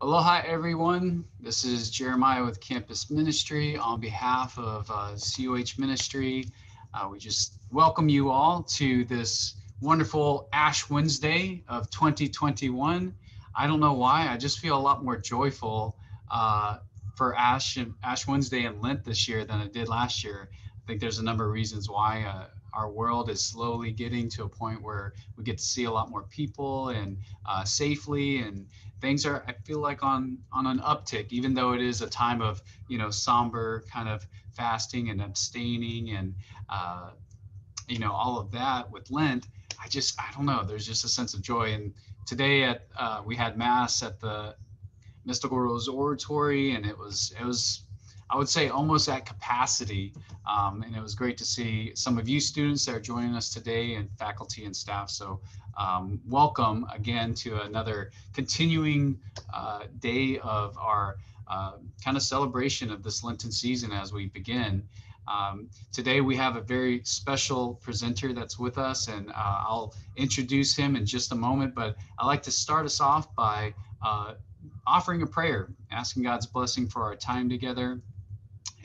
Aloha, everyone. This is Jeremiah with Campus Ministry on behalf of uh, CUH Ministry. Uh, we just welcome you all to this wonderful Ash Wednesday of 2021. I don't know why, I just feel a lot more joyful uh, for Ash and Ash Wednesday and Lent this year than I did last year. I think there's a number of reasons why. Our world is slowly getting to a point where we get to see a lot more people and uh, safely and things are i feel like on on an uptick even though it is a time of you know somber kind of fasting and abstaining and uh, you know all of that with lent i just i don't know there's just a sense of joy. And today at uh, we had mass at the mystical rose oratory and it was it was I would say almost at capacity. Um, and it was great to see some of you students that are joining us today and faculty and staff. So um, welcome again to another continuing uh, day of our uh, kind of celebration of this Lenten season as we begin. Um, today we have a very special presenter that's with us and uh, I'll introduce him in just a moment, but I'd like to start us off by uh, offering a prayer, asking God's blessing for our time together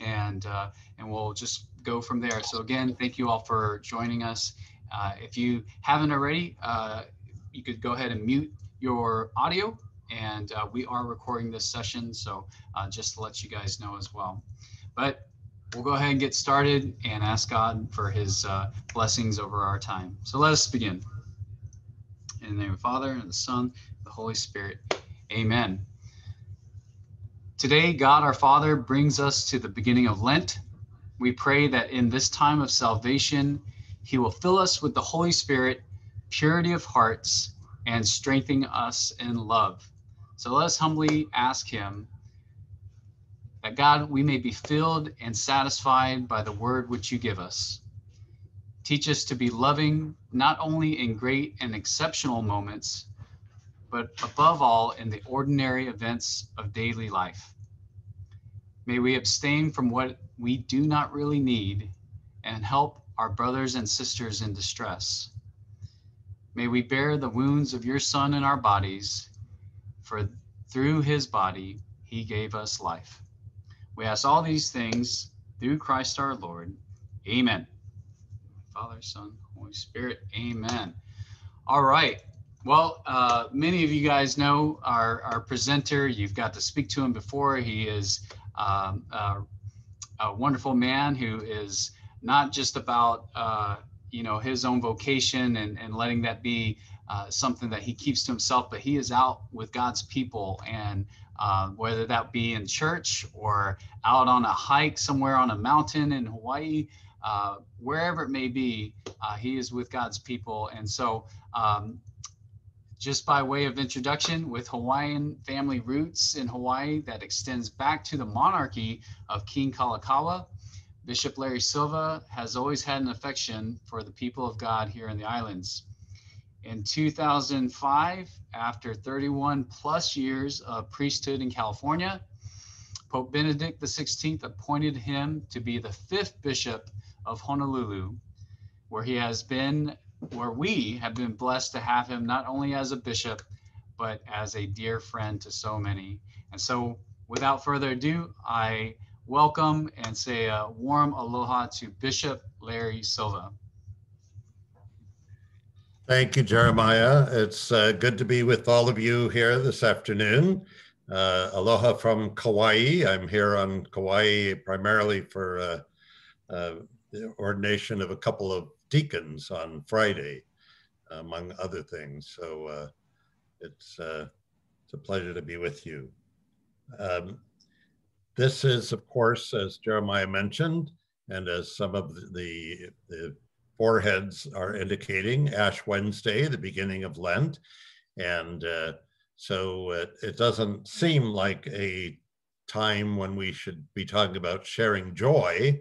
and uh, and we'll just go from there. So again, thank you all for joining us. Uh, if you haven't already, uh, you could go ahead and mute your audio and uh, we are recording this session. So uh, just to let you guys know as well. But we'll go ahead and get started and ask God for his uh, blessings over our time. So let us begin. In the name of the Father and the Son, the Holy Spirit. Amen. Today, God our Father brings us to the beginning of Lent. We pray that in this time of salvation, He will fill us with the Holy Spirit, purity of hearts, and strengthen us in love. So let us humbly ask Him that God, we may be filled and satisfied by the word which you give us. Teach us to be loving, not only in great and exceptional moments, but above all in the ordinary events of daily life. May we abstain from what we do not really need and help our brothers and sisters in distress. May we bear the wounds of your Son in our bodies, for through his body he gave us life. We ask all these things through Christ our Lord. Amen. Father, Son, Holy Spirit. Amen. All right. Well, uh, many of you guys know our, our presenter. You've got to speak to him before. He is um, uh, a wonderful man who is not just about uh, you know his own vocation and, and letting that be uh, something that he keeps to himself, but he is out with God's people and uh, whether that be in church or out on a hike somewhere on a mountain in Hawaii, uh, wherever it may be, uh, he is with God's people. And so um, just by way of introduction, with Hawaiian family roots in Hawaii that extends back to the monarchy of King Kalakaua, Bishop Larry Silva has always had an affection for the people of God here in the islands. In 2005, after 31 plus years of priesthood in California, Pope Benedict XVI appointed him to be the fifth bishop of Honolulu, where he has been where we have been blessed to have him not only as a bishop, but as a dear friend to so many. And so, without further ado, I welcome and say a warm aloha to Bishop Larry Silva. Thank you, Jeremiah. It's uh, good to be with all of you here this afternoon. Uh, aloha from Kauai. I'm here on Kauai primarily for uh, uh the ordination of a couple of deacons on Friday, among other things. So uh, it's, uh, it's a pleasure to be with you. Um, this is, of course, as Jeremiah mentioned, and as some of the, the foreheads are indicating, Ash Wednesday, the beginning of Lent. And uh, so it, it doesn't seem like a time when we should be talking about sharing joy,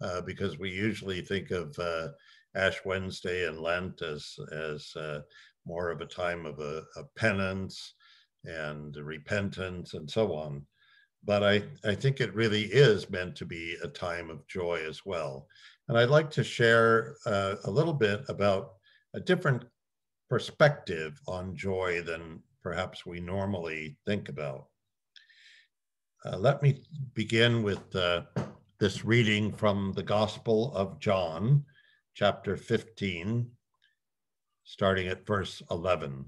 uh, because we usually think of uh, Ash Wednesday and Lent as as uh, more of a time of a, a, penance and repentance and so on. But I, I think it really is meant to be a time of joy as well. And I'd like to share uh, a little bit about a different perspective on joy than perhaps we normally think about. Uh, let me begin with uh, this reading from the Gospel of John, chapter 15, starting at verse 11.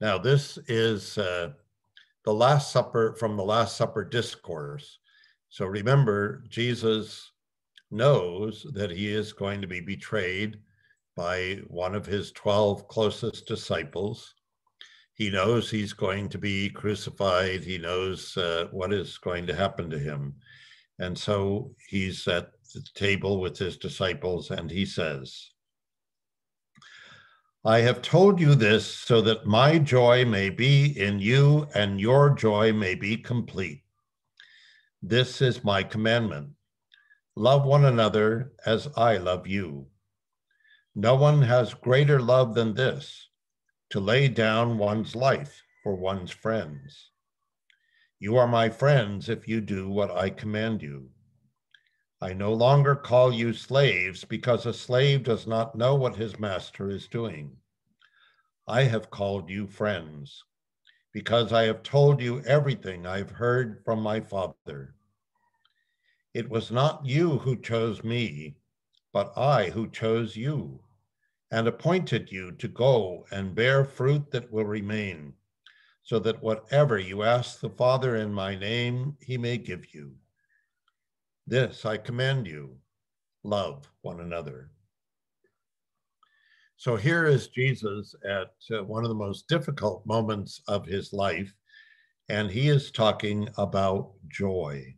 Now, this is uh, the Last Supper from the Last Supper discourse. So remember, Jesus knows that he is going to be betrayed by one of his 12 closest disciples. He knows he's going to be crucified. He knows uh, what is going to happen to him. And so he's at the table with his disciples and he says, I have told you this so that my joy may be in you and your joy may be complete. This is my commandment love one another as I love you. No one has greater love than this to lay down one's life for one's friends. You are my friends if you do what I command you. I no longer call you slaves because a slave does not know what his master is doing. I have called you friends because I have told you everything I've heard from my Father. It was not you who chose me, but I who chose you and appointed you to go and bear fruit that will remain, so that whatever you ask the Father in my name, he may give you. This I command you love one another. So here is Jesus at uh, one of the most difficult moments of his life, and he is talking about joy.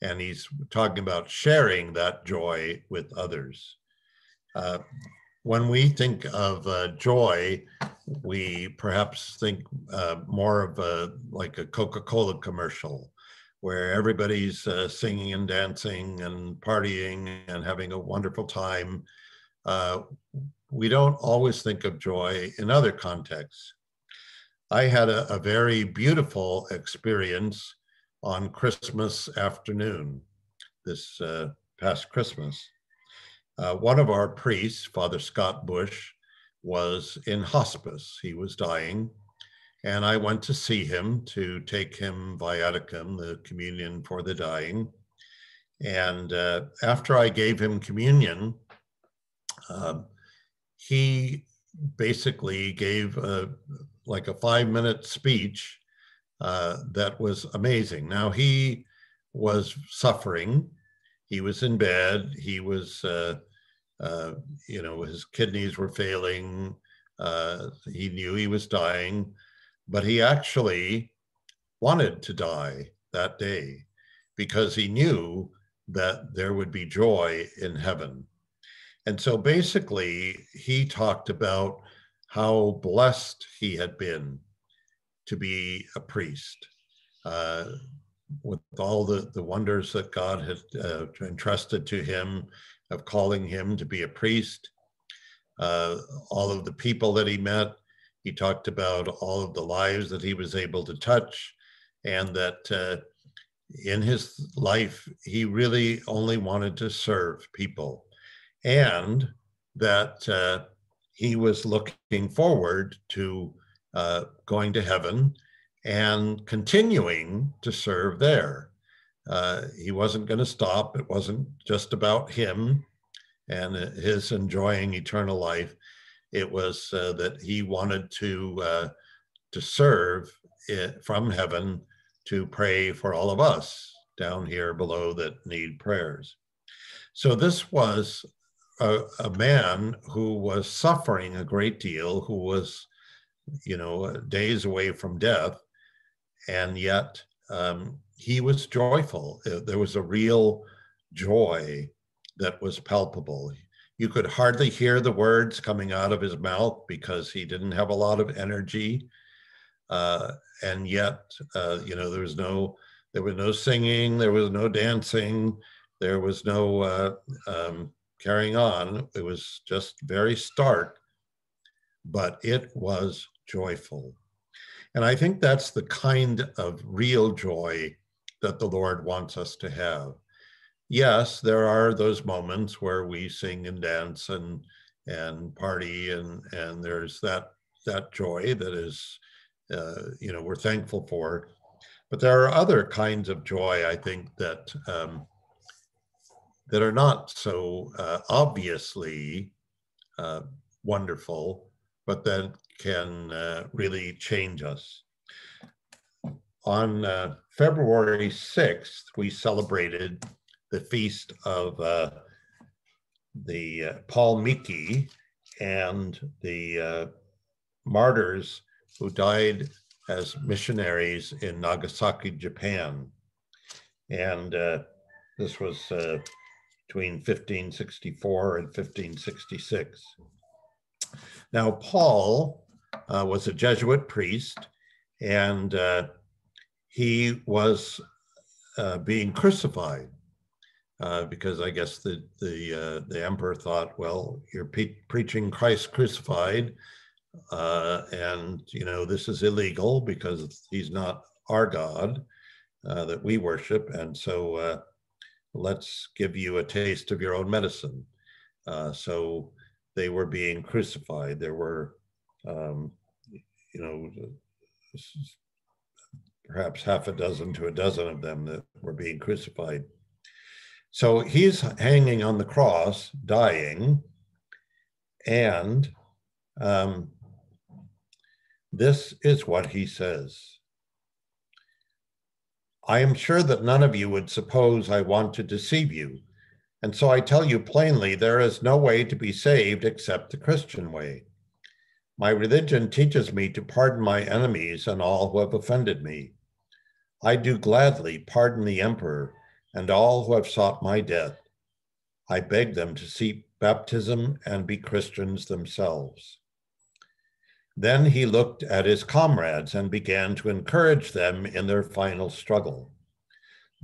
And he's talking about sharing that joy with others. Uh, when we think of uh, joy, we perhaps think uh, more of a like a Coca-Cola commercial, where everybody's uh, singing and dancing and partying and having a wonderful time. Uh, we don't always think of joy in other contexts. I had a, a very beautiful experience on Christmas afternoon, this uh, past Christmas. Uh, one of our priests, Father Scott Bush, was in hospice. He was dying. And I went to see him to take him viaticum, the communion for the dying. And uh, after I gave him communion, uh, he basically gave a, like a five minute speech uh, that was amazing. Now, he was suffering he was in bed. He was, uh, uh, you know, his kidneys were failing. Uh, he knew he was dying, but he actually wanted to die that day because he knew that there would be joy in heaven. And so basically, he talked about how blessed he had been to be a priest. Uh, with all the, the wonders that God had uh, entrusted to him of calling him to be a priest, uh, all of the people that he met. He talked about all of the lives that he was able to touch, and that uh, in his life, he really only wanted to serve people, and that uh, he was looking forward to uh, going to heaven and continuing to serve there. Uh, he wasn't going to stop. It wasn't just about him and his enjoying eternal life. It was uh, that he wanted to uh, to serve it from heaven to pray for all of us down here below that need prayers. So this was a, a man who was suffering a great deal, who was, you know, days away from death, and yet um, he was joyful. There was a real joy that was palpable. You could hardly hear the words coming out of his mouth because he didn't have a lot of energy. Uh, and yet, uh, you know, there was no there was no singing, there was no dancing, there was no uh, um, carrying on. It was just very stark, but it was joyful. And I think that's the kind of real joy that the Lord wants us to have. Yes, there are those moments where we sing and dance and and party and and there's that that joy that is uh, you know we're thankful for But there are other kinds of joy, I think, that um, that are not so uh, obviously uh, wonderful, but that can uh, really change us. On uh, February 6th, we celebrated the feast of uh, the uh, Paul Miki and the martyrs who died as missionaries in Nagasaki, Japan. And uh, this was uh, between 1564 and 1566. Now, Paul uh, was a Jesuit priest, and uh, he was uh, being crucified. Uh, because I guess the the the emperor thought, well, you're pe- preaching Christ crucified, uh, and, you know, this is illegal because he's not our God uh, that we worship. And so uh, let's give you a taste of your own medicine. Uh, so they were being crucified. There were, um, you know, perhaps half a dozen to a dozen of them that were being crucified. So he's hanging on the cross, dying, and um, this is what he says. I am sure that none of you would suppose I want to deceive you. And so I tell you plainly, there is no way to be saved except the Christian way. My religion teaches me to pardon my enemies and all who have offended me. I do gladly pardon the emperor and all who have sought my death. I beg them to seek baptism and be Christians themselves. Then he looked at his comrades and began to encourage them in their final struggle.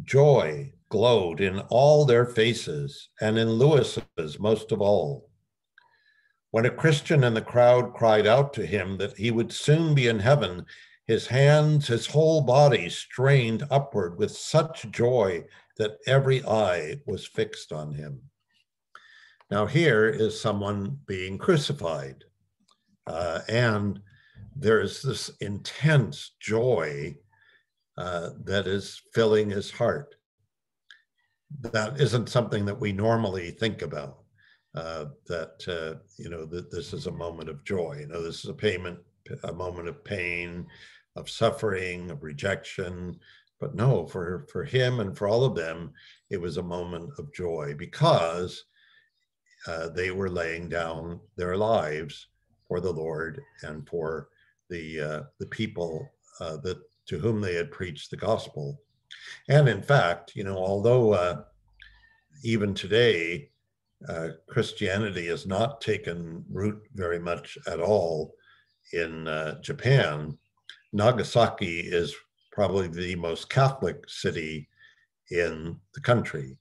Joy glowed in all their faces, and in Louis's most of all. When a Christian in the crowd cried out to him that he would soon be in heaven, his hands, his whole body strained upward with such joy that every eye was fixed on him. Now, here is someone being crucified. Uh, and there's this intense joy uh, that is filling his heart. That isn't something that we normally think about. Uh, that uh, you know that this is a moment of joy. You know, this is a payment, a moment of pain, of suffering, of rejection. But no, for for him and for all of them, it was a moment of joy because uh, they were laying down their lives for the Lord and for the uh, the people uh, that to whom they had preached the gospel. And in fact, you know, although uh, even today uh, Christianity has not taken root very much at all in uh, Japan, Nagasaki is probably the most Catholic city in the country.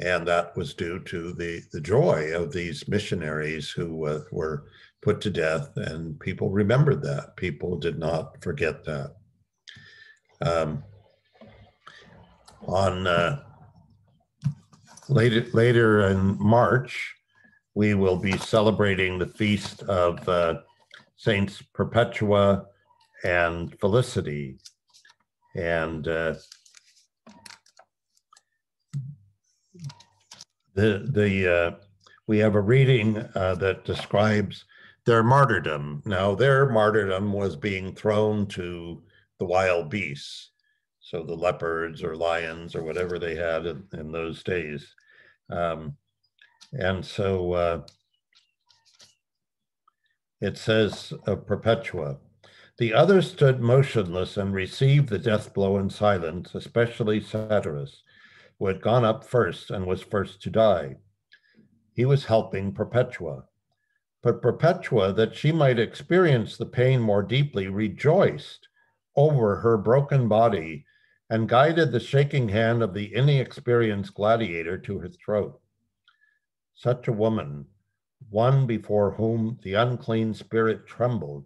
And that was due to the, the joy of these missionaries who uh, were put to death, and people remembered that. People did not forget that. Um, on uh, later later in March, we will be celebrating the feast of uh, Saints Perpetua and Felicity, and uh, the the uh, we have a reading uh, that describes their martyrdom. Now, their martyrdom was being thrown to the wild beasts, so the leopards or lions or whatever they had in, in those days. Um, and so uh, it says of Perpetua, the others stood motionless and received the death blow in silence, especially Satyrus, who had gone up first and was first to die. He was helping Perpetua. But Perpetua, that she might experience the pain more deeply, rejoiced over her broken body and guided the shaking hand of the inexperienced gladiator to her throat. Such a woman, one before whom the unclean spirit trembled,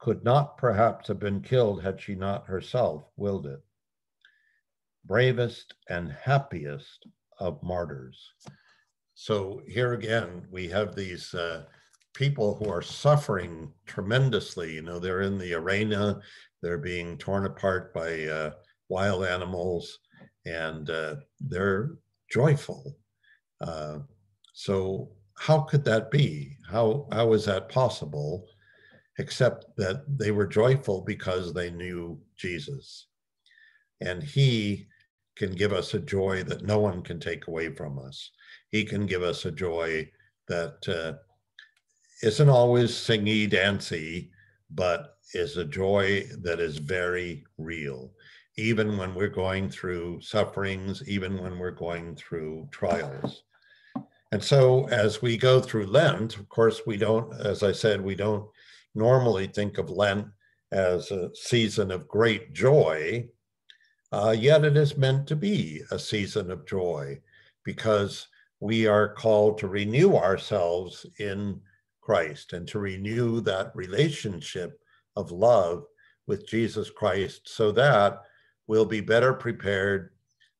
could not perhaps have been killed had she not herself willed it. Bravest and happiest of martyrs. So here again, we have these uh, people who are suffering tremendously. You know, they're in the arena, they're being torn apart by uh, wild animals, and uh, they're joyful. Uh, so, how could that be? How how is that possible? Except that they were joyful because they knew Jesus, and He can give us a joy that no one can take away from us. He can give us a joy that uh, not always singy dancy, but is a joy that is very real, even when we're going through sufferings, even when we're going through trials. And so, as we go through Lent, of course, we don't, as I said, we don't normally think of Lent as a season of great joy, uh, yet it is meant to be a season of joy because we are called to renew ourselves in Christ and to renew that relationship of love with Jesus Christ so that we'll be better prepared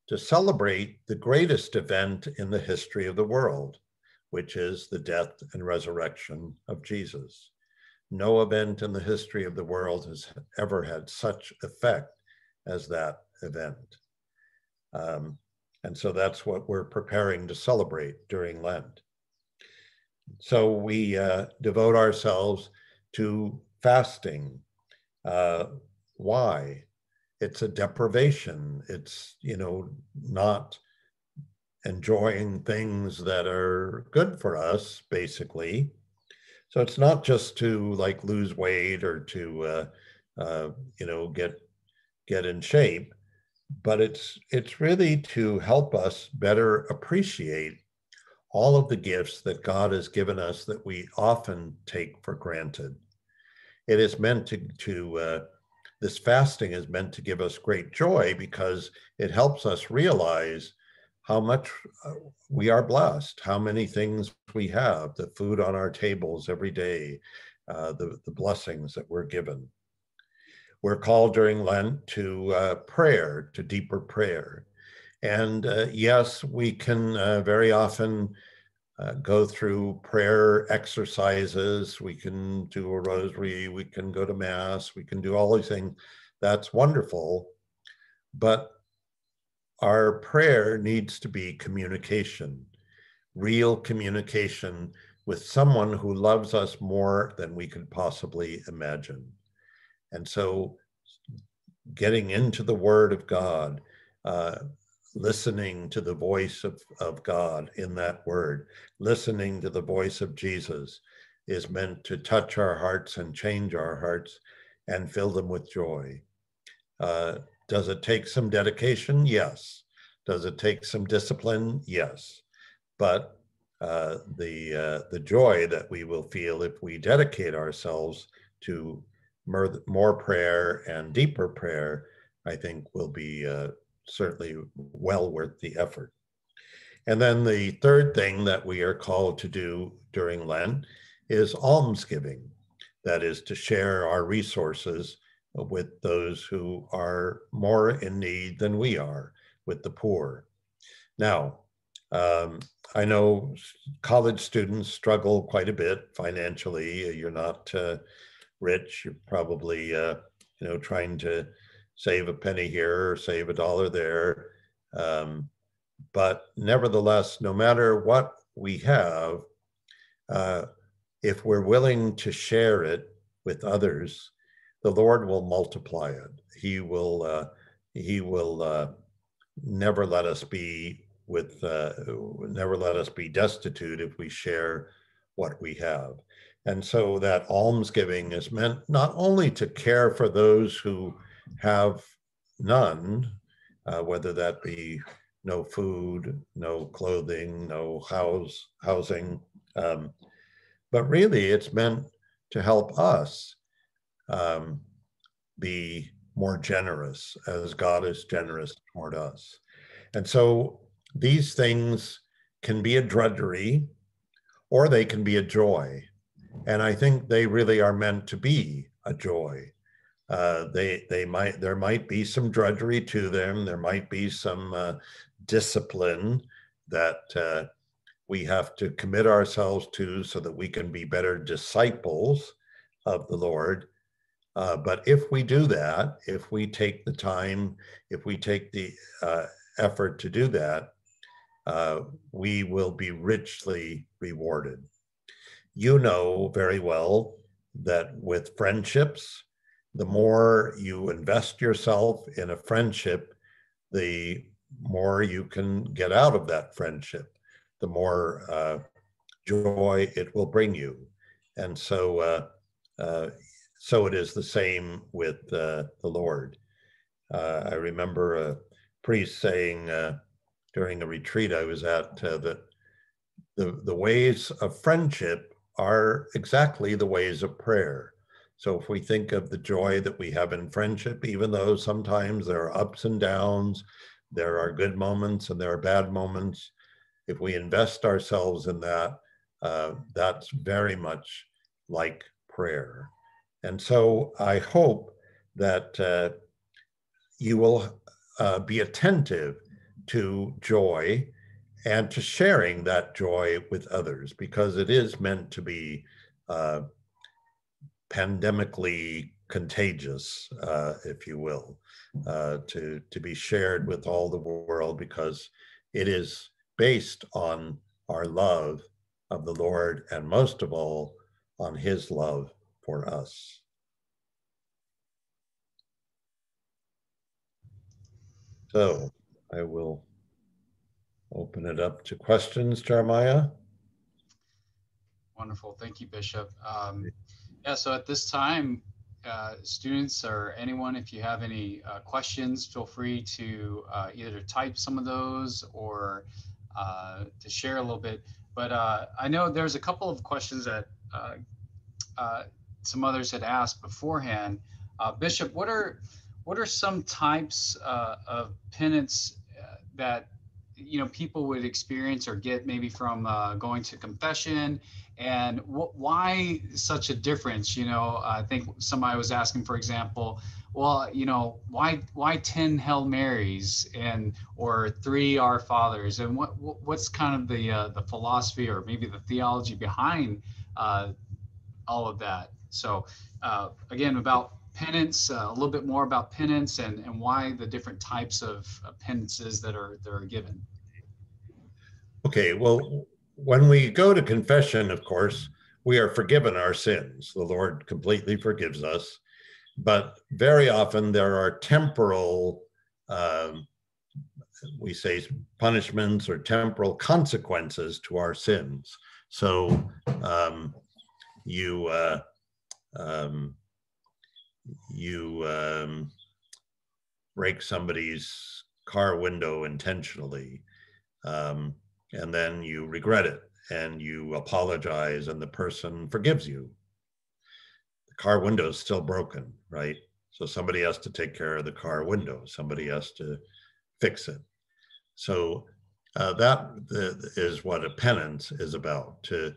to celebrate the greatest event in the history of the world, which is the death and resurrection of Jesus. No event in the history of the world has ever had such effect as that event. Um, and so that's what we're preparing to celebrate during Lent. So we uh, devote ourselves to fasting. Uh, why? It's a deprivation. It's, you know, not enjoying things that are good for us, basically. So it's not just to like lose weight or to, uh, uh, you know, get get in shape but it's it's really to help us better appreciate all of the gifts that God has given us that we often take for granted. It is meant to to uh, this fasting is meant to give us great joy because it helps us realize how much uh, we are blessed, how many things we have, the food on our tables every day, uh, the, the blessings that we're given. We're called during Lent to uh, prayer, to deeper prayer. And uh, yes, we can uh, very often uh, go through prayer exercises. We can do a rosary, we can go to Mass, we can do all these things. That's wonderful. But our prayer needs to be communication, real communication with someone who loves us more than we could possibly imagine. And so getting into the Word of God, uh, listening to the voice of, of God in that Word, listening to the voice of Jesus is meant to touch our hearts and change our hearts and fill them with joy. Uh, does it take some dedication? Yes. Does it take some discipline? Yes. But uh, the uh, the joy that we will feel if we dedicate ourselves to more, prayer and deeper prayer, I think will be uh, certainly well worth the effort. And then the third thing that we are called to do during Lent is almsgiving. That is to share our resources with those who are more in need than we are, with the poor. Now, um, I know college students struggle quite a bit financially. You're not uh, rich, you're probably uh, you know trying to save a penny here or save a dollar there. Um, but nevertheless, no matter what we have, uh, if we're willing to share it with others, the Lord will multiply it. He will. Uh, he will uh, never let us be with. Uh, never let us be destitute if we share what we have. And so that almsgiving is meant not only to care for those who have none, uh, whether that be no food, no clothing, no house, housing, um, but really it's meant to help us um, be more generous as God is generous toward us. And so these things can be a drudgery or they can be a joy. And I think they really are meant to be a joy. Uh, they they might there might be some drudgery to them. There might be some uh, discipline that uh, we have to commit ourselves to so that we can be better disciples of the Lord. Uh, but if we do that, if we take the time, if we take the uh, effort to do that, uh, we will be richly rewarded. You know very well that with friendships, the more you invest yourself in a friendship, the more you can get out of that friendship, the more uh, joy it will bring you. And so, uh, uh, so it is the same with uh, the Lord. Uh, I remember a priest saying uh, during a retreat I was at that the, the ways of friendship are exactly the ways of prayer. So if we think of the joy that we have in friendship, even though sometimes there are ups and downs, there are good moments and there are bad moments, if we invest ourselves in that, uh, that's very much like prayer. And so I hope that uh, you will uh, be attentive to joy and to sharing that joy with others because it is meant to be uh, pandemically contagious, uh, if you will, uh, to, to be shared with all the world because it is based on our love of the Lord and most of all on his love for us. So I will open it up to questions, Jeremiah. Wonderful. Thank you, Bishop. Um, yeah, so at this time, uh, students or anyone, if you have any uh, questions, feel free to uh, either type some of those or uh, to share a little bit. But uh, I know there's a couple of questions that uh, some others had asked beforehand. Bishop, what are what are some types of penance that you know people would experience or get maybe from going to confession? And wh- why such a difference? You know i think somebody was asking for example well you know why why 10 hail marys and or three our fathers? And what what's kind of the uh, the philosophy or maybe the theology behind uh, all of that so uh, again about penance uh, a little bit more about penance and and why the different types of penances that are that are given okay well when we go to confession, of course, we are forgiven our sins. The Lord completely forgives us. But very often there are temporal, um, we say, punishments or temporal consequences to our sins. So um, you uh, um, you um, break somebody's car window intentionally. Um, and then you regret it and you apologize and the person forgives you. The car window is still broken right? So somebody has to take care of the car window. Somebody has to fix it. So uh, that is what a penance is about to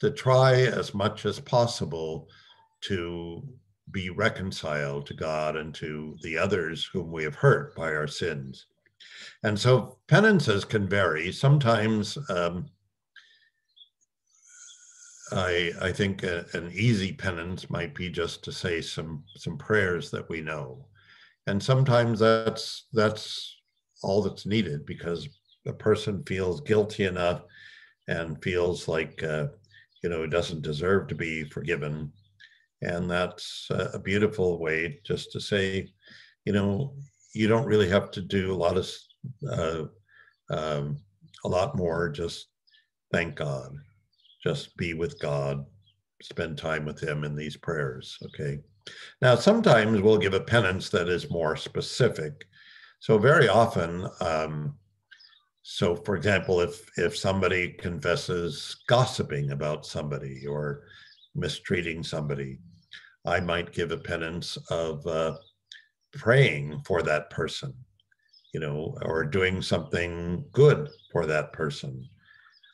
to try as much as possible to be reconciled to God and to the others whom we have hurt by our sins. And so penances can vary. Sometimes um, I, I think a, an easy penance might be just to say some some prayers that we know, and sometimes that's that's all that's needed because a person feels guilty enough and feels like uh, you know doesn't deserve to be forgiven, and that's a beautiful way just to say, you know, you don't really have to do a lot of uh, um, a lot more. Just thank God, just be with God, spend time with Him in these prayers. Okay. Now, sometimes we'll give a penance that is more specific. So very often, um, so for example, if if somebody confesses gossiping about somebody or mistreating somebody, I might give a penance of uh, praying for that person you know, or doing something good for that person,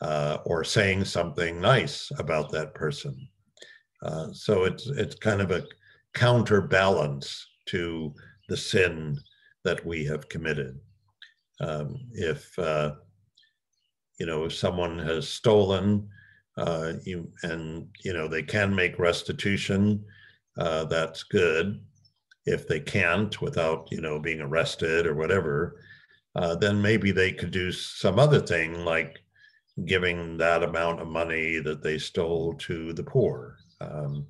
uh, or saying something nice about that person. Uh, so it's it's kind of a counterbalance to the sin that we have committed. Um, if uh, you know, if someone has stolen, uh, you, and, you know, they can make restitution, uh, that's good. If they can't without, you know, being arrested or whatever, uh, then maybe they could do some other thing like giving that amount of money that they stole to the poor. Um,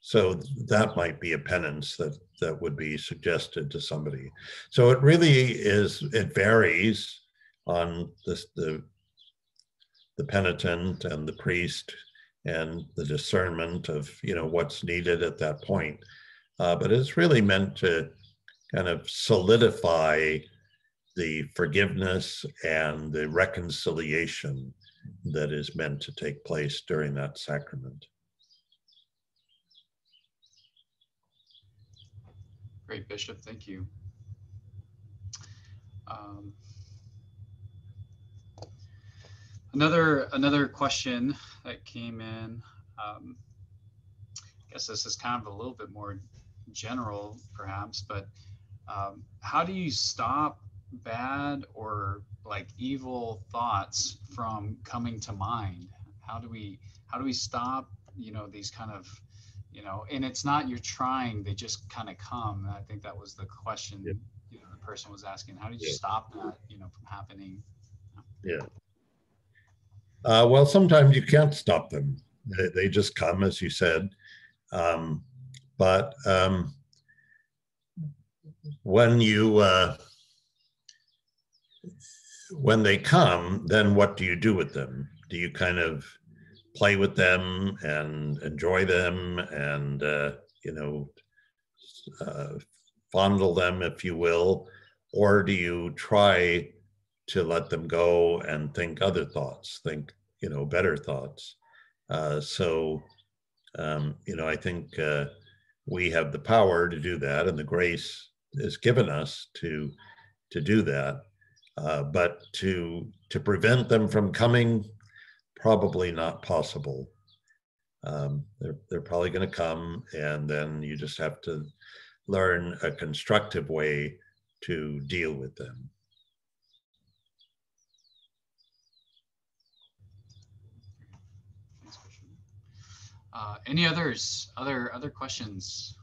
so that might be a penance that that would be suggested to somebody. So it really is. It varies on this, the the penitent and the priest and the discernment of you know what's needed at that point. Uh, but it's really meant to kind of solidify the forgiveness and the reconciliation that is meant to take place during that sacrament. Great, Bishop. Thank you. Um, another another question that came in. Um, I guess this is kind of a little bit more general, perhaps, but um, how do you stop bad or like evil thoughts from coming to mind? How do we how do we stop you know these kind of you know and it's not you're trying they just kind of come i think that was the question Yeah. you know the person was asking how did you Yeah. stop that you know from happening Yeah. Uh, well, sometimes you can't stop them. They, they just come, as you said. Um, but um, when you uh, when they come, then what do you do with them? Do you kind of play with them and enjoy them and uh, you know uh, fondle them, if you will, or do you try to let them go and think other thoughts, think you know better thoughts? Uh, so um, you know, I think uh, we have the power to do that, and the grace is given us to to do that. Uh, but to to prevent them from coming, probably not possible. Um, they're they're probably going to come, and then you just have to learn a constructive way to deal with them. Uh, any others other other questions?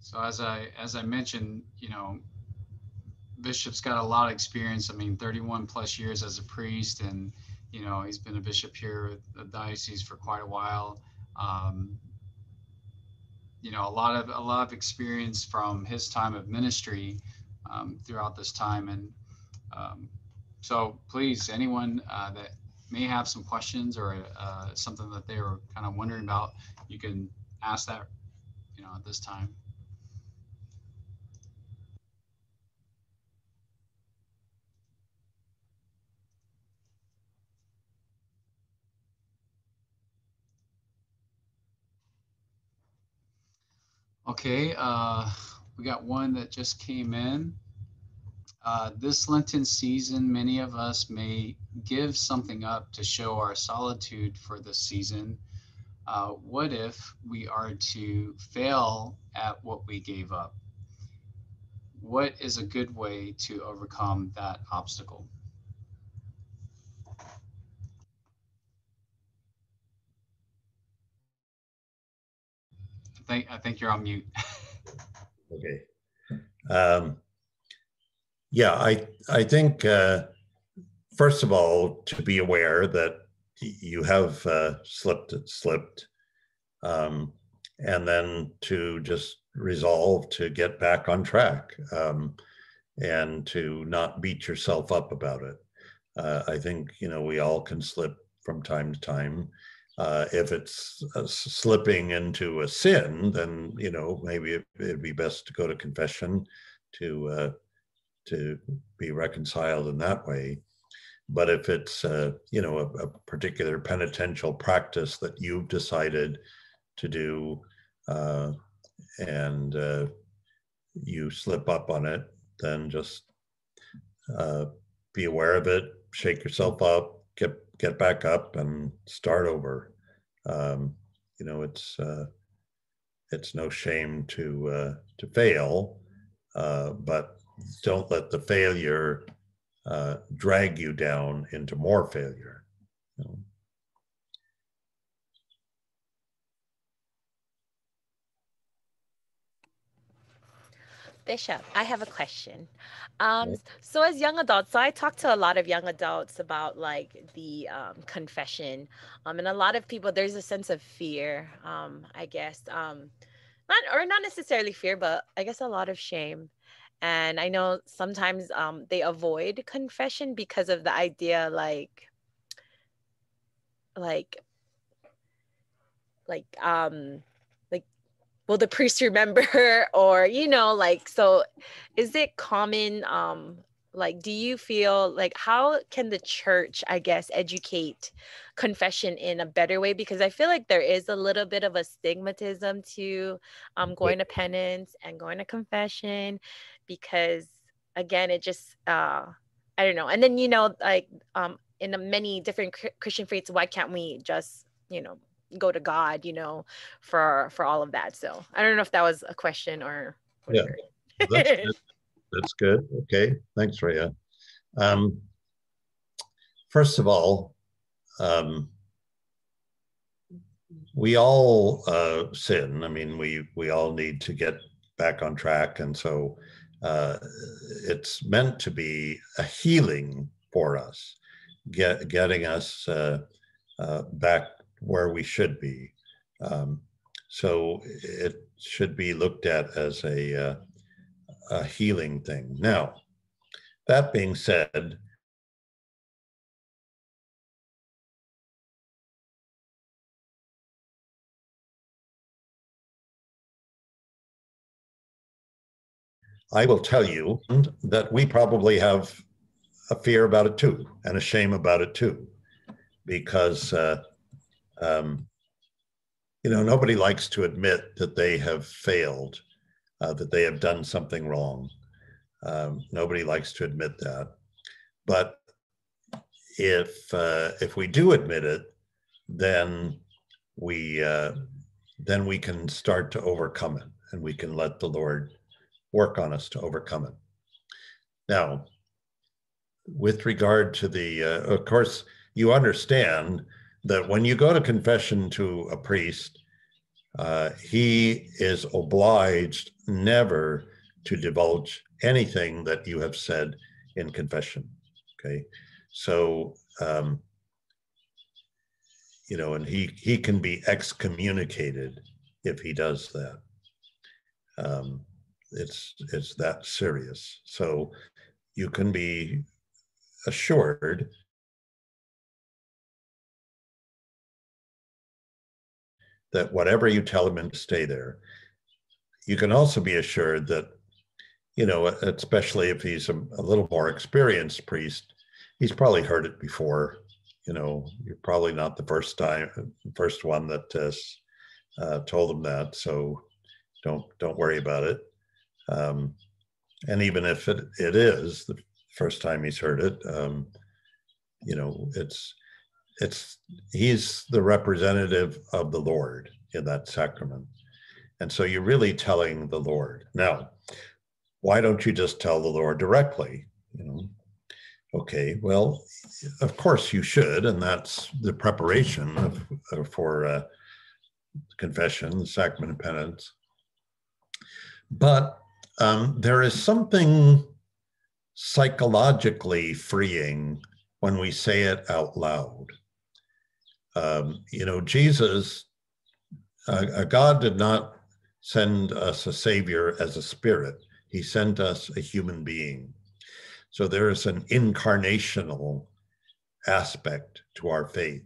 So as i as i mentioned you know bishop's got a lot of experience. I mean 31 plus years as a priest and you know he's been a bishop here at the diocese for quite a while. Um, you know a lot of a lot of experience from his time of ministry um, throughout this time. And um, so please anyone uh, that may have some questions or uh, something that they were kind of wondering about you can ask that you know at this time Okay, uh, we got one that just came in. Uh, this Lenten season, many of us may give something up to show our solitude for the season. Uh, what if we are to fail at what we gave up? What is a good way to overcome that obstacle? I think, I think you're on mute. Okay. Um, yeah, I I think uh, first of all to be aware that you have uh, slipped slipped, um, and then to just resolve to get back on track um, and to not beat yourself up about it. Uh, I think you know we all can slip from time to time. Uh, if it's uh, slipping into a sin, then you know maybe it, it'd be best to go to confession to uh, to be reconciled in that way. But if it's you know a, a particular penitential practice that you've decided to do, uh, and uh, you slip up on it, then just uh, be aware of it, shake yourself up, get get back up, and start over. Um, you know, it's uh, it's no shame to uh, to fail, but don't let the failure uh, drag you down into more failure. You know? Bishop, I have a question. Um, so as young adults, so I talk to a lot of young adults about like the um, confession, um, and a lot of people there's a sense of fear, um, I guess, um, not or not necessarily fear, but I guess a lot of shame. And I know sometimes um, they avoid confession because of the idea, like, like, like um like, will the priest remember or you know like so is it common um like do you feel like how can the church i guess educate confession in a better way? Because i feel like there is a little bit of a stigmatism to um going to penance and going to confession because again it just uh i don't know and then you know like um in many different christian faiths why can't we just you know go to God, you know, for for all of that. So I don't know if that was a question or whatever. Yeah, that's good. That's good. Okay, thanks, Rhea. Um, first of all, um, we all uh, sin. I mean, we we all need to get back on track, and so uh, it's meant to be a healing for us, get, getting us uh, uh back where we should be. Um, so it should be looked at as a, uh, a healing thing. Now, that being said, I will tell you that we probably have a fear about it too and a shame about it too, because uh, um, you know, nobody likes to admit that they have failed, uh, that they have done something wrong. Um, nobody likes to admit that. But if uh, if we do admit it, then we uh, then we can start to overcome it, and we can let the Lord work on us to overcome it. Now, with regard to the, uh, of course, you understand that when you go to confession to a priest, uh, he is obliged never to divulge anything that you have said in confession. Okay, so um, you know, and he he can be excommunicated if he does that. Um, it's it's that serious. So you can be assured that whatever you tell him to stay there, you can also be assured that, you know, especially if he's a, a little more experienced priest, he's probably heard it before. You know, you're probably not the first time, first one that has uh, told him that. So don't don't worry about it. Um, and even if it, it is the first time he's heard it, um, you know, it's it's he's the representative of the Lord in that sacrament. And so you're really telling the Lord. Now, why don't you just tell the Lord directly? You know, okay, well, of course you should, and that's the preparation of, for uh, confession, the sacrament of penance. But um, there is something psychologically freeing when we say it out loud. Um, you know, Jesus, God did not send us a savior as a spirit. He sent us a human being. So there is an incarnational aspect to our faith.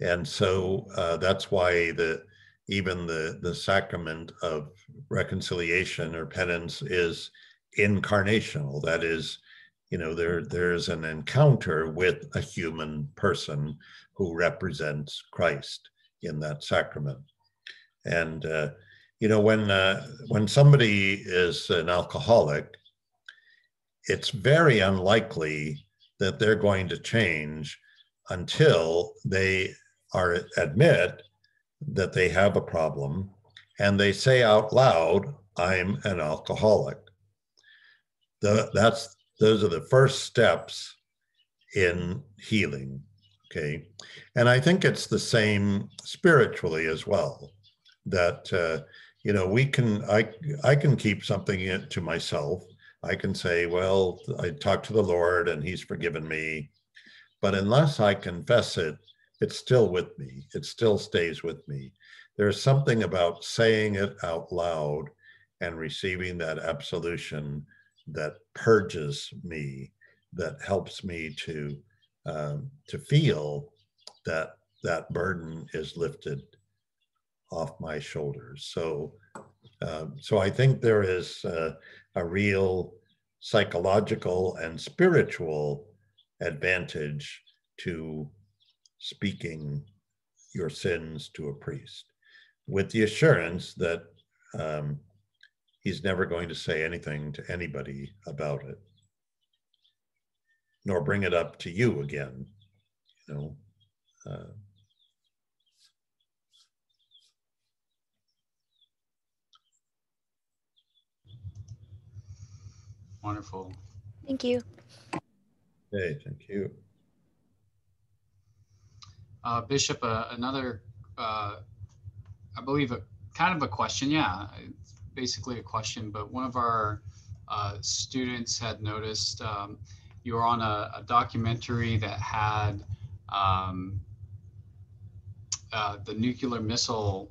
And so uh, that's why the even the, the sacrament of reconciliation or penance is incarnational. That is, you know, there there's an encounter with a human person who represents Christ in that sacrament. And uh, you know, when uh, when somebody is an alcoholic, it's very unlikely that they're going to change until they are admit that they have a problem and they say out loud, "I'm an alcoholic." the, that's those are the first steps in healing. Okay. And I think it's the same spiritually as well. That uh, you know, we can I I can keep something in, to myself. I can say, well, I talked to the Lord and He's forgiven me. But unless I confess it, it's still with me. It still stays with me. There's something about saying it out loud and receiving that absolution that purges me, that helps me to um, to feel that that burden is lifted off my shoulders. So, um, so I think there is uh, a real psychological and spiritual advantage to speaking your sins to a priest with the assurance that um, he's never going to say anything to anybody about it, nor bring it up to you again. You know, uh, Wonderful. Thank you. Okay, thank you. Uh, Bishop, uh, another, uh, I believe, a kind of a question. Yeah, it's basically a question, but one of our uh, students had noticed um, you were on a, a documentary that had um, uh, the nuclear missile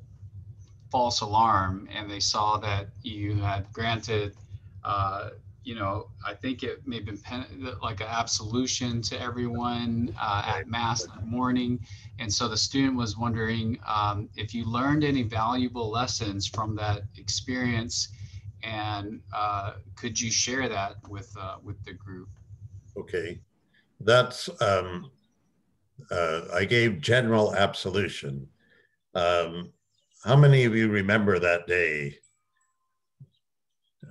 false alarm, and they saw that you had granted, you know, I think it may have been pen, like an absolution to everyone uh, at Mass that morning. And so the student was wondering um, if you learned any valuable lessons from that experience and uh, could you share that with uh, with the group? Okay, that's um, uh, I gave general absolution. Um, how many of you remember that day?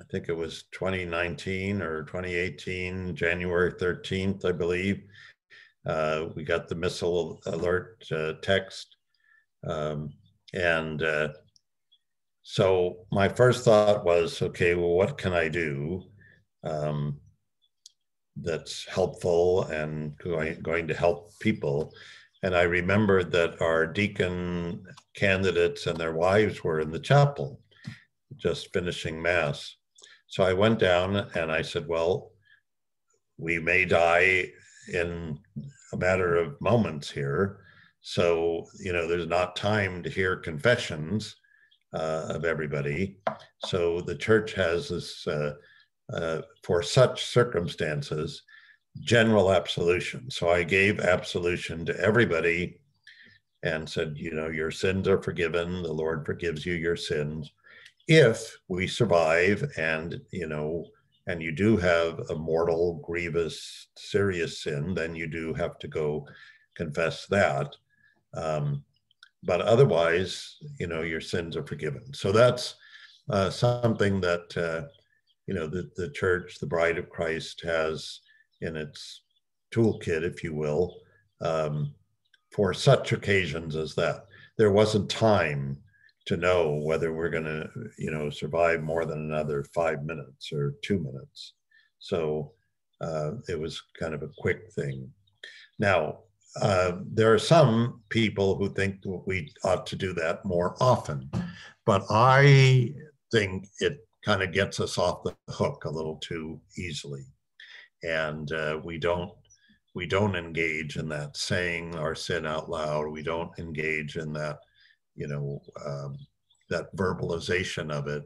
I think it was 2019 or 2018, January 13th, I believe. Uh, we got the missile alert uh, text. Um, and uh, so my first thought was, okay, well, what can I do um, that's helpful and going, going to help people? And I remembered that our deacon candidates and their wives were in the chapel, just finishing Mass. So I went down and I said, well, we may die in a matter of moments here. So, you know, there's not time to hear confessions uh, of everybody. So the church has this, uh, uh, for such circumstances, general absolution. So I gave absolution to everybody and said, you know, your sins are forgiven. The Lord forgives you your sins. If we survive and, you know, and you do have a mortal, grievous, serious sin, then you do have to go confess that. Um, but otherwise, you know, your sins are forgiven. So that's uh, something that, uh, you know, the, the church, the bride of Christ has in its toolkit, if you will, um, for such occasions as that. There wasn't time to know whether we're going to, you know, survive more than another five minutes or two minutes. So uh, it was kind of a quick thing. Now, uh, there are some people who think we ought to do that more often, but I think it kind of gets us off the hook a little too easily, and uh, we don't we don't engage in that saying our sin out loud. We don't engage in that, you know, um, that verbalization of it,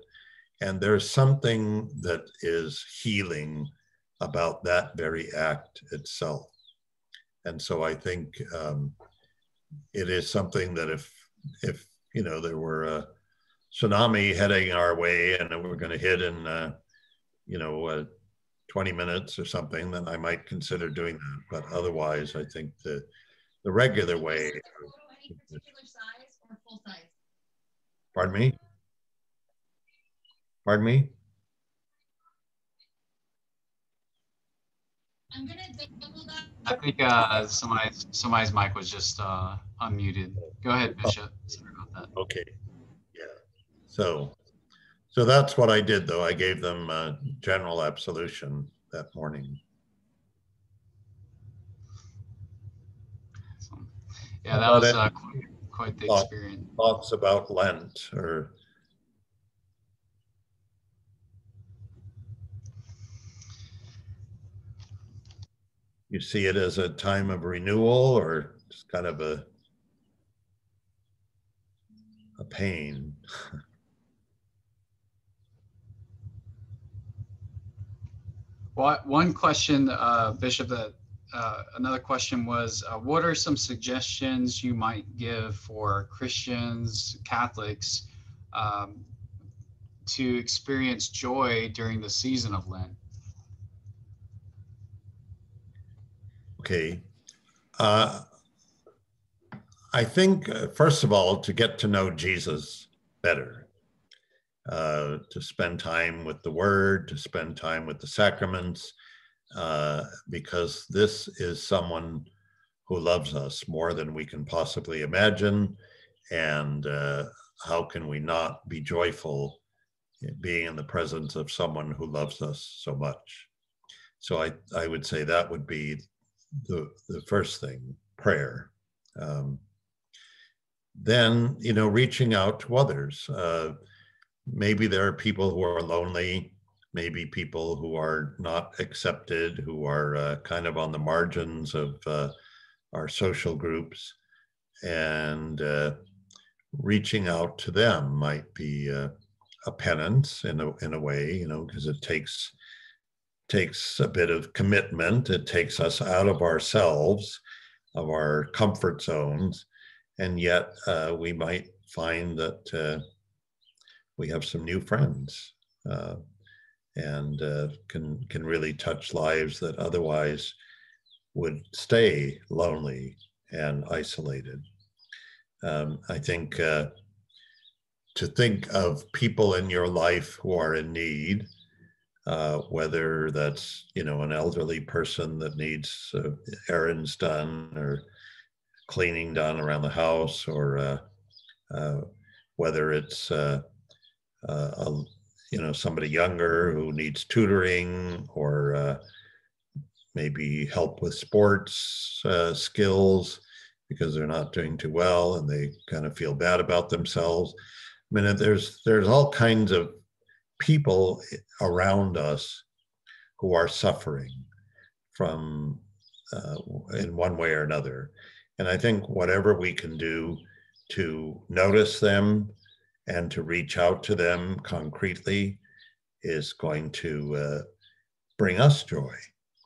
and there's something that is healing about that very act itself and so I think um, it is something that if if you know there were a tsunami heading our way and we're going to hit in uh, you know uh, 20 minutes or something, then I might consider doing that. But otherwise, I think the the regular way. Pardon me. Pardon me. I'm gonna double that. I think uh, somebody's somebody's mic was just uh, unmuted. Go ahead, Bishop. Sorry about that. Okay. Yeah. So, So that's what I did, though. I gave them uh, general absolution that morning. Yeah, that was it? uh, quite, quite the Thought- experience. Thoughts about Lent or you see it as a time of renewal or just kind of a a pain? Well, one question, uh, Bishop, that uh, another question was, uh, what are some suggestions you might give for Christians, Catholics, um, to experience joy during the season of Lent? Okay. Uh, I think, uh, first of all, to get to know Jesus better, uh, to spend time with the Word, to spend time with the sacraments, uh, because this is someone who loves us more than we can possibly imagine. And uh, how can we not be joyful being in the presence of someone who loves us so much? So I, I would say that would be the, the first thing, prayer. Um, then, you know, reaching out to others. Uh, maybe there are people who are lonely, maybe people who are not accepted, who are uh, kind of on the margins of uh, our social groups. And uh, reaching out to them might be uh, a penance in a, in a way, you know, because it takes takes a bit of commitment. It takes us out of ourselves, of our comfort zones, and yet uh, we might find that uh, we have some new friends and uh, can can really touch lives that otherwise would stay lonely and isolated. Um, I think uh, to think of people in your life who are in need uh, whether that's you know an elderly person that needs uh, errands done or cleaning done around the house, or uh, uh whether it's a, you know somebody younger who needs tutoring or maybe help with sports skills because they're not doing too well and they kind of feel bad about themselves. I mean, there's there's all kinds of people around us who are suffering from uh, in one way or another. And I think whatever we can do to notice them and to reach out to them concretely is going to uh, bring us joy.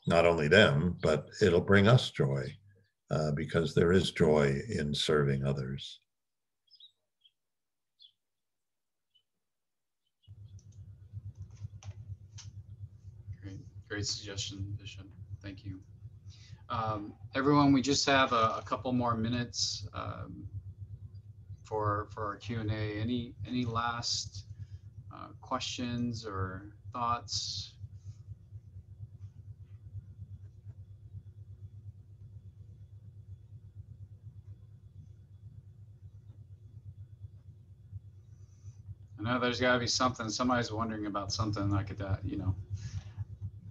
Not only them, but it'll bring us joy uh, because there is joy in serving others. Great suggestion, Bishop. Thank you. Um, everyone, we just have a, a couple more minutes um, for for our Q and A. Any any last uh, questions or thoughts? I know there's got to be something. Somebody's wondering about something like that, you know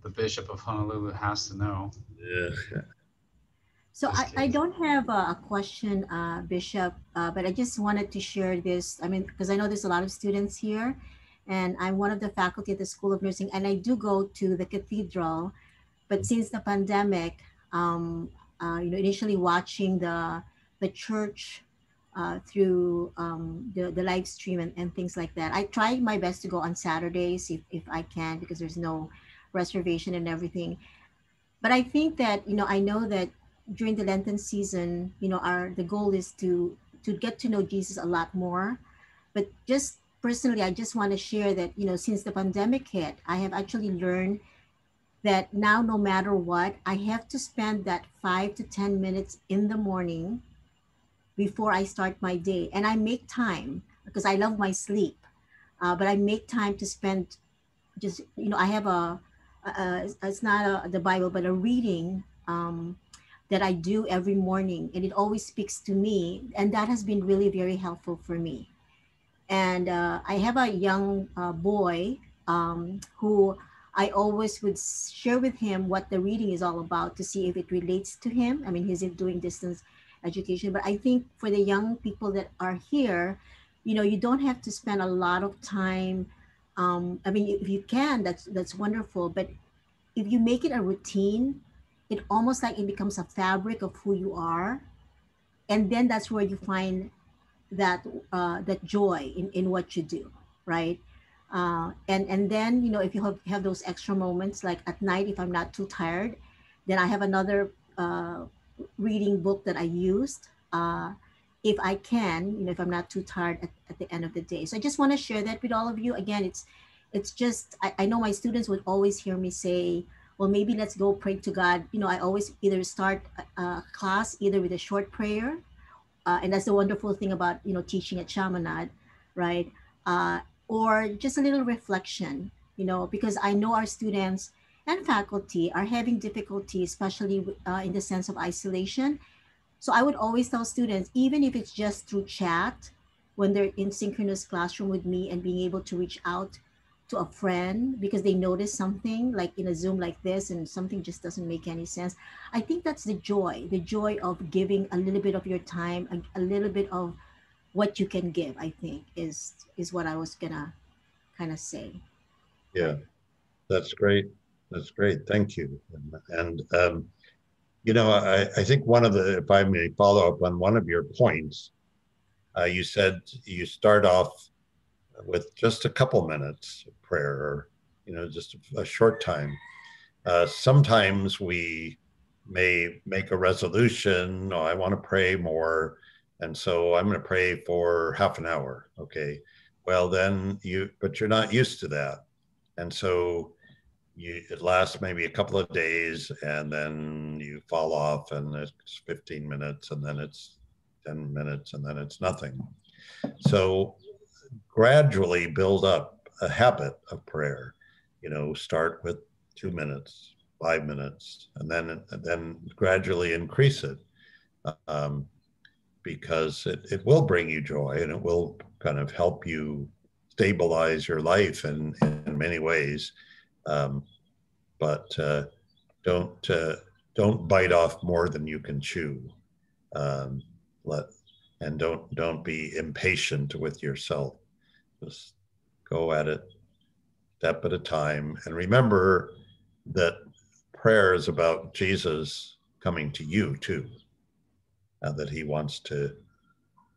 the Bishop of Honolulu has to know. Yeah. So I, I don't have a, question, uh, Bishop, uh, but I just wanted to share this. I mean, because I know there's a lot of students here, and I'm one of the faculty at the School of Nursing, and I do go to the cathedral. But since the pandemic, um, uh, you know, initially watching the the church uh, through um, the, the live stream and, and things like that, I try my best to go on Saturdays if, if I can, because there's no reservation and everything. But I think that, you know, I know that during the Lenten season, you know, our the goal is to to get to know Jesus a lot more. But just personally, I just want to share that, you know, since the pandemic hit, I have actually learned that now no matter what, I have to spend that five to 10 minutes in the morning before I start my day. And I make time because I love my sleep. Uh, but I make time to spend just, you know, I have a, uh, it's not a, the Bible, but a reading um, that I do every morning, and it always speaks to me, and that has been really very helpful for me. And uh, I have a young uh, boy um, who I always would share with him what the reading is all about to see if it relates to him. I mean, he's doing distance education, but I think for the young people that are here, you know, you don't have to spend a lot of time. Um, I mean, if you can, that's that's wonderful. But if you make it a routine, it almost like it becomes a fabric of who you are, and then that's where you find that uh, that joy in, in what you do, right? Uh, and and then you know if you have, have those extra moments like at night if i'm not too tired then i have another uh, reading book that i used. Uh, if i can you know if i'm not too tired at, at the end of the day. So i just want to share that with all of you. Again it's it's just I, I know my students would always hear me say well maybe let's go pray to god you know i always either start a, class either with a short prayer uh, and that's the wonderful thing about you know teaching at Chaminade, right uh, or just a little reflection, you know, because I know our students and faculty are having difficulty, especially uh, in the sense of isolation. So I would always tell students, even if it's just through chat, when they're in synchronous classroom with me and being able to reach out to a friend because they notice something like in a Zoom like this and something just doesn't make any sense. I think that's the joy, the joy of giving a little bit of your time, a, a little bit of what you can give i think is is what i was gonna kind of say. Yeah. That's great. That's great. Thank you. And, um, you know I, I think one of the if i may follow up on one of your points uh, you said you start off with just a couple minutes of prayer or you know just a, short time uh, sometimes we may make a resolution oh, i want to pray more and so I'm going to pray for half an hour. Okay. Well, then you, but you're not used to that. And so you, it lasts maybe a couple of days and then you fall off and it's 15 minutes and then it's 10 minutes and then it's nothing. So gradually build up a habit of prayer. You know, start with two minutes, five minutes, and then and then gradually increase it. Um, because it, it will bring you joy and it will kind of help you stabilize your life in, in many ways. Um, but uh, don't uh, don't bite off more than you can chew. Um, let and don't don't be impatient with yourself. Just go at it step at a time, and remember that prayer is about Jesus coming to you too and that he wants to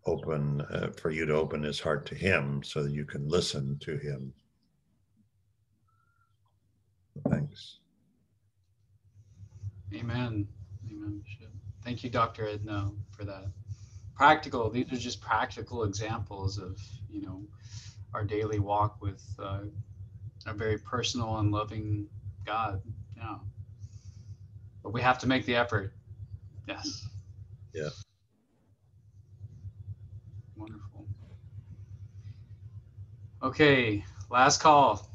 open uh, for you to open his heart to him so that you can listen to him. Thanks. Amen. Amen. Thank you, Dr. Edna, for that. Practical, these are just practical examples of, you know, our daily walk with uh, a very personal and loving God. Yeah. But we have to make the effort. Yes. Yeah. Wonderful. Okay, last call.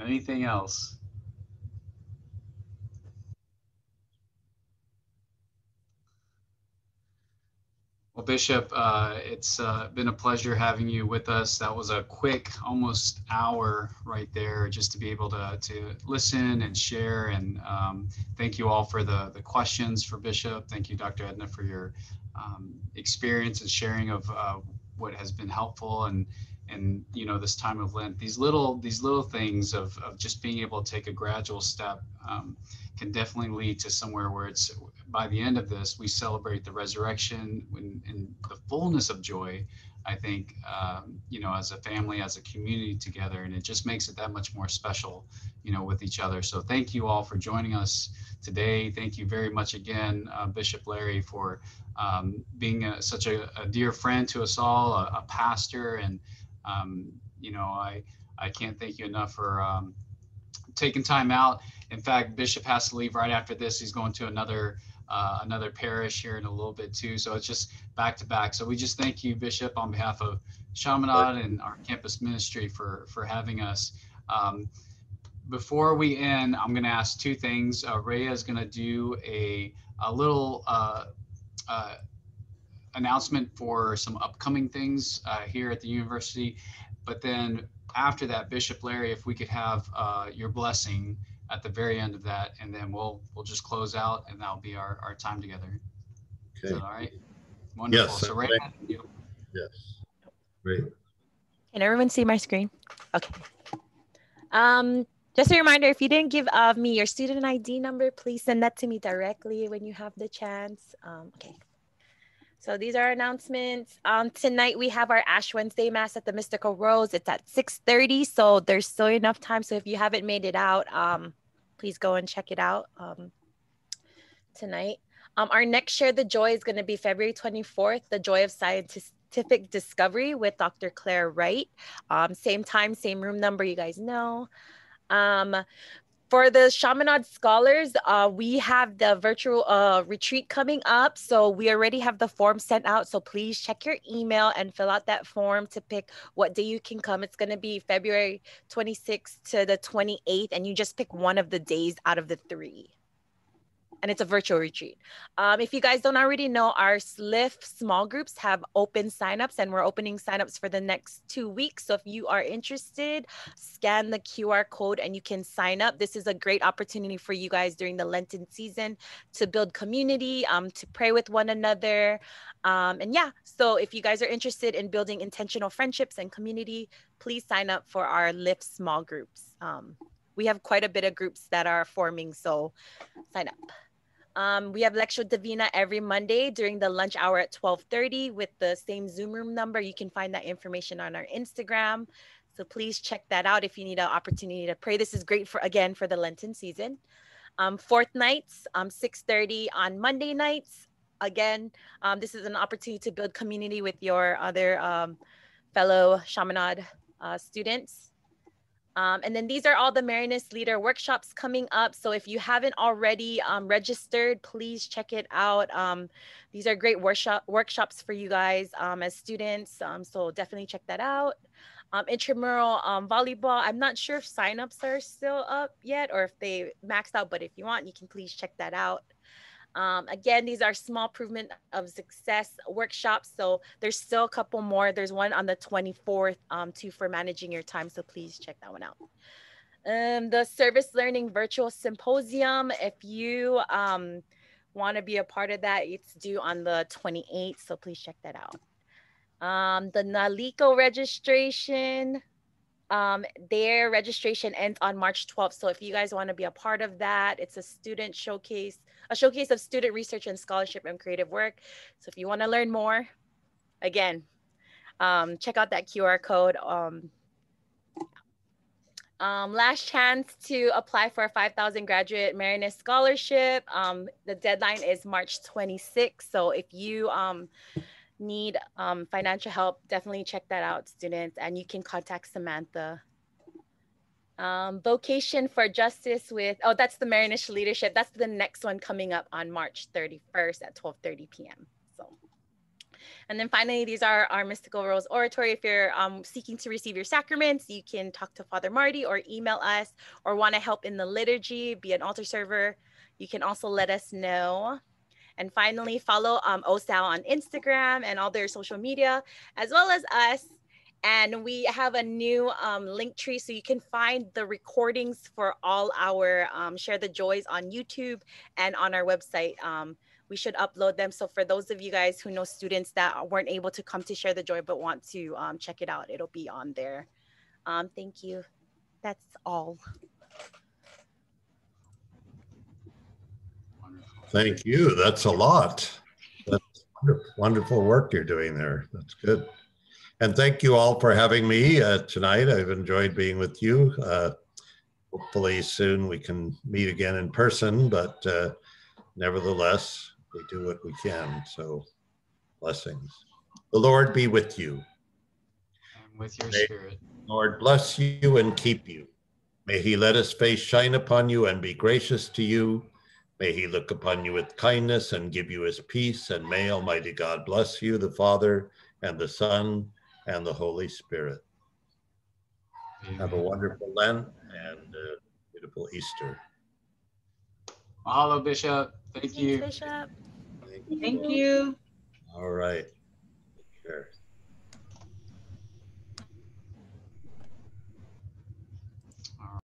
Anything else? Well, Bishop, uh, it's uh, been a pleasure having you with us. That was a quick, almost hour right there, just to be able to to listen and share. And um, thank you all for the the questions for Bishop. Thank you, Dr. Edna, for your um, experience and sharing of uh, what has been helpful and and you know this time of Lent. These little these little things of of just being able to take a gradual step um, can definitely lead to somewhere where it's by the end of this, we celebrate the resurrection in, in the fullness of joy. I think, um, you know, as a family, as a community together, and it just makes it that much more special, you know, with each other. So thank you all for joining us today. Thank you very much again, uh, Bishop Larry, for um, being a, such a, a, dear friend to us all, a, a pastor, and um, you know, I I can't thank you enough for um, taking time out. In fact, Bishop has to leave right after this. He's going to another uh, another parish here in a little bit too. So it's just back to back. So we just thank you, Bishop, on behalf of Chaminade and our campus ministry for for having us. Um, before we end, I'm going to ask two things. Uh, Rhea is going to do a a little uh, uh, announcement for some upcoming things uh, here at the university. But then after that, Bishop Larry, if we could have uh, your blessing at the very end of that, and then we'll we'll just close out, and that'll be our, our time together. Is Okay, that all right? Wonderful. Yes, So right thank now, you- yes. Great. Can everyone see my screen? Okay. Um, just a reminder, if you didn't give uh, me your student ID number, please send that to me directly when you have the chance. Um, okay. So these are our announcements. Um, tonight we have our Ash Wednesday Mass at the Mystical Rose. It's at 6:30, so there's still enough time. So if you haven't made it out, um, please go and check it out um, tonight. Um, our next Share the Joy is going to be February 24th, The Joy of Scientific Discovery with Dr. Claire Wright. Um, same time, same room number, you guys know. Um, for the Chaminade Scholars, uh, we have the virtual uh, retreat coming up. So we already have the form sent out. So please check your email and fill out that form to pick what day you can come. It's going to be February 26th to the 28th, and you just pick one of the days out of the three and it's a virtual retreat. Um, if you guys don't already know, our SLIF small groups have open signups and we're opening signups for the next two weeks. So if you are interested, scan the QR code and you can sign up. This is a great opportunity for you guys during the Lenten season to build community, um, to pray with one another. Um, and yeah, so if you guys are interested in building intentional friendships and community, please sign up for our LIF small groups. Um, we have quite a bit of groups that are forming, so sign up. Um, we have Lectio Divina every Monday during the lunch hour at 12:30 with the same Zoom room number. You can find that information on our Instagram. So please check that out if you need an opportunity to pray. This is great for again for the Lenten season. Um, fourth nights, um, 6:30 on Monday nights. Again, um, this is an opportunity to build community with your other um, fellow Chaminade uh, students. Um, and then these are all the Marianist Leader workshops coming up. So if you haven't already um, registered, please check it out. Um, these are great workshop workshops for you guys um, as students. Um, so definitely check that out. Um, intramural volleyball. I'm not sure if signups are still up yet or if they maxed out, but if you want, you can please check that out. Um, again, these are small improvement of success workshops. So there's still a couple more. There's one on the 24th um, too for managing your time. So please check that one out. Um, the service learning virtual symposium. If you um, want to be a part of that, it's due on the 28th. So please check that out. Um, the NALICO registration, um, their registration ends on March 12th. So if you guys want to be a part of that, it's a student showcase, a showcase of student research and scholarship and creative work. So if you want to learn more, again, um, check out that QR code. Um, um, last chance to apply for a 5,000 graduate Marianist scholarship. Um, the deadline is March 26th. So if you um, need um, financial help, definitely check that out, students, and you can contact Samantha. Um, vocation for justice with, oh, that's the Marianist leadership. That's the next one coming up on March 31st at 12.30 p.m. So, and then finally, these are our Mystical Rose Oratory. If you're um, seeking to receive your sacraments, you can talk to Father Marty or email us or want to help in the liturgy, be an altar server. You can also let us know. And finally, follow um, OSAL on Instagram and all their social media, as well as us. And we have a new um, link tree so you can find the recordings for all our um, Share the Joys on YouTube and on our website. Um, we should upload them. So for those of you guys who know students that weren't able to come to Share the Joy but want to um, check it out, it'll be on there. Um, thank you. That's all. Thank you. That's a lot. That's wonderful, wonderful work you're doing there. That's good. And thank you all for having me uh, tonight. I've enjoyed being with you. Uh, hopefully soon we can meet again in person, but uh, nevertheless, we do what we can. So blessings. The Lord be with you. And with your May- spirit. Lord bless you and keep you. May he let his face shine upon you and be gracious to you. May he look upon you with kindness and give you his peace. And may Almighty God bless you, the Father and the Son and the Holy Spirit. Have a wonderful Lent and a beautiful Easter. Mahalo, Bishop. Thank Thanks, you. Bishop. Thank you. All right. Sure.